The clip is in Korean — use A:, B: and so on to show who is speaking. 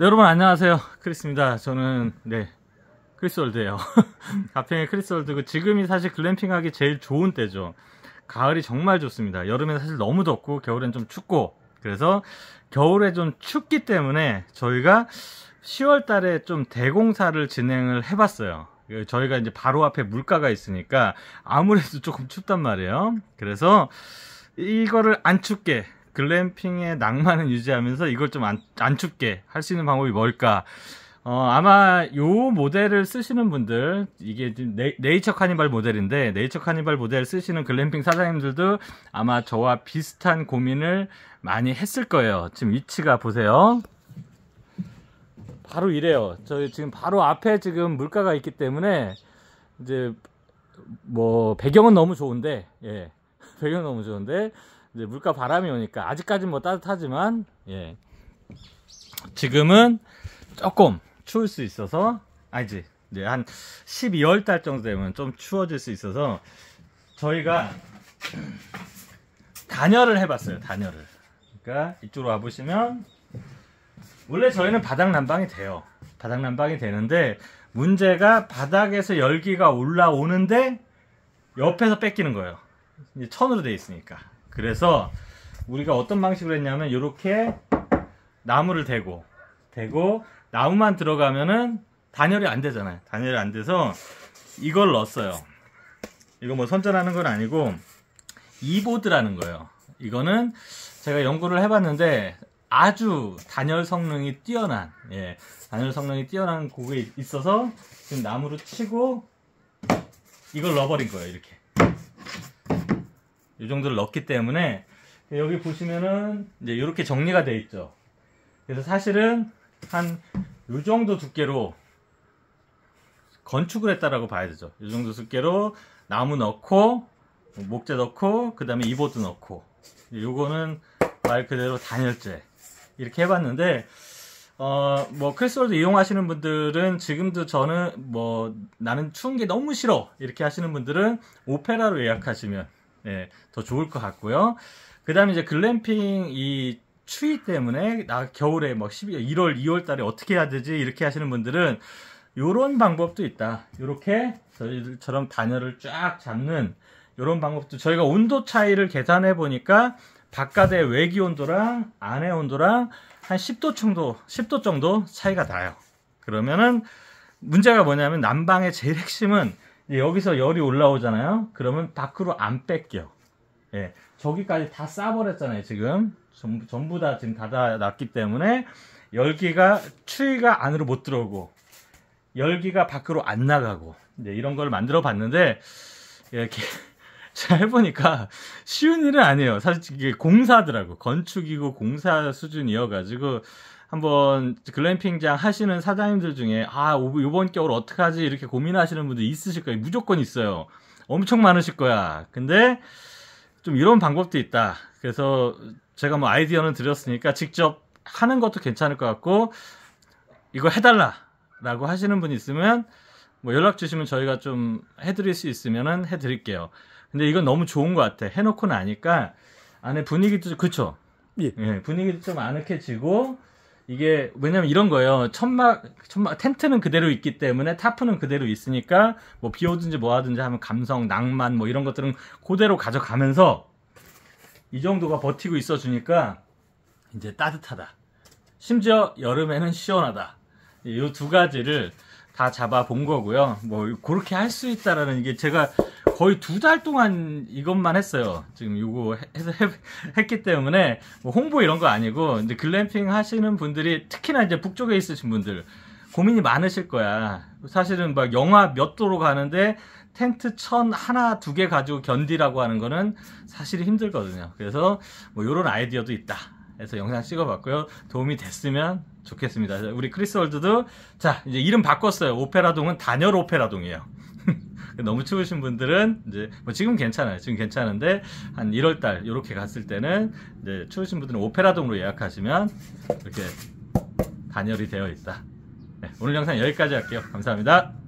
A: 네, 여러분 안녕하세요. 크리스입니다. 저는 네 크리스월드예요. 가평의 크리스월드고 지금이 사실 글램핑하기 제일 좋은 때죠. 가을이 정말 좋습니다. 여름에 사실 너무 덥고 겨울엔 좀 춥고 그래서 겨울에 좀 춥기 때문에 저희가 10월 달에 좀 대공사를 진행을 해봤어요. 저희가 이제 바로 앞에 물가가 있으니까 아무래도 조금 춥단 말이에요. 그래서 이거를 안 춥게 글램핑의 낭만을 유지하면서 이걸 좀안 안 춥게 할 수 있는 방법이 뭘까? 어, 아마 요 모델을 쓰시는 분들, 이게 네이, 네이처 카니발 모델인데, 네이처 카니발 모델 쓰시는 글램핑 사장님들도 아마 저와 비슷한 고민을 많이 했을 거예요. 지금 위치가 보세요. 바로 이래요. 저희 지금 바로 앞에 지금 물가가 있기 때문에, 이제, 뭐, 배경은 너무 좋은데, 예. 배경은 너무 좋은데, 이제 물가 바람이 오니까 아직까지는 뭐 따뜻하지만 예. 지금은 조금 추울 수 있어서 아니지 이제 한 12월 달 정도 되면 좀 추워질 수 있어서 저희가 단열을 해봤어요 단열을. 그러니까 이쪽으로 와보시면 원래 저희는 바닥 난방이 돼요. 바닥 난방이 되는데 문제가 바닥에서 열기가 올라오는데 옆에서 뺏기는 거예요. 천으로 돼 있으니까 그래서 우리가 어떤 방식으로 했냐면 이렇게 나무를 대고 대고 나무만 들어가면은 단열이 안 되잖아요. 단열이 안 돼서 이걸 넣었어요. 이거 뭐 선전하는 건 아니고 이보드라는 거예요. 이거는 제가 연구를 해봤는데 아주 단열 성능이 뛰어난 예, 단열 성능이 뛰어난 고에 있어서 지금 나무로 치고 이걸 넣어버린 거예요. 이렇게 이 정도를 넣기 때문에 여기 보시면은 이제 이렇게 정리가 되어 있죠. 그래서 사실은 한 이 정도 두께로 건축을 했다라고 봐야 되죠. 이 정도 두께로 나무 넣고 목재 넣고 그 다음에 이보드 넣고 요거는 말 그대로 단열재 이렇게 해봤는데 어 뭐 크리스월드 이용하시는 분들은 지금도 저는 뭐 나는 추운 게 너무 싫어 이렇게 하시는 분들은 오페라로 예약하시면 예, 더 좋을 것 같고요. 그 다음에 이제 글램핑 이 추위 때문에 나 겨울에 막 12월, 1월, 2월 달에 어떻게 해야 되지? 이렇게 하시는 분들은 요런 방법도 있다. 요렇게 저희들처럼 단열을 쫙 잡는 요런 방법도 저희가 온도 차이를 계산해 보니까 바깥의 외기 온도랑 안의 온도랑 한 10도 정도, 10도 정도 차이가 나요. 그러면은 문제가 뭐냐면 난방의 제일 핵심은 여기서 열이 올라오잖아요. 그러면 밖으로 안 뺏겨. 예, 저기까지 다 싸버렸잖아요. 지금 전부, 전부 다 지금 닫아놨기 때문에 열기가 추위가 안으로 못 들어오고 열기가 밖으로 안 나가고 이제 이런 걸 만들어 봤는데 이렇게 잘 해보니까 쉬운 일은 아니에요. 사실 이게 공사더라고. 건축이고 공사 수준이어가지고 한번 글램핑장 하시는 사장님들 중에 아 이번 겨울 어떡하지 이렇게 고민하시는 분들 있으실 거예요. 무조건 있어요. 엄청 많으실 거야. 근데 좀 이런 방법도 있다. 그래서 제가 뭐 아이디어는 드렸으니까 직접 하는 것도 괜찮을 것 같고 이거 해달라 라고 하시는 분 있으면 뭐 연락 주시면 저희가 좀 해드릴 수 있으면은 해드릴게요. 근데 이건 너무 좋은 것 같아. 해놓고 나니까 안에 분위기도 그쵸? 예. 예 분위기도 좀 아늑해지고 이게 왜냐면 이런 거예요. 천막 천막 텐트는 그대로 있기 때문에 타프는 그대로 있으니까 뭐 비 오든지 뭐 하든지 하면 감성, 낭만 뭐 이런 것들은 그대로 가져가면서 이 정도가 버티고 있어 주니까 이제 따뜻하다. 심지어 여름에는 시원하다. 이 두 가지를 다 잡아 본 거고요. 뭐 그렇게 할 수 있다라는 이게 제가 거의 두 달 동안 이것만 했어요. 지금 이거 해서 했기 때문에 뭐 홍보 이런 거 아니고 이제 글램핑 하시는 분들이 특히나 이제 북쪽에 있으신 분들 고민이 많으실 거야. 사실은 막 영하 몇 도로 가는데 텐트 천 하나 두 개 가지고 견디라고 하는 거는 사실 힘들거든요. 그래서 뭐 이런 아이디어도 있다. 해서 영상 찍어봤고요. 도움이 됐으면 좋겠습니다. 우리 크리스 월드도 자 이제 이름 바꿨어요. 오페라동은 단열 오페라동이에요. 너무 추우신 분들은 이제 뭐 지금 괜찮아요. 지금 괜찮은데 한 1월 달 이렇게 갔을 때는 이제 추우신 분들은 오페라동으로 예약하시면 이렇게 단열이 되어 있다. 네, 오늘 영상 여기까지 할게요. 감사합니다.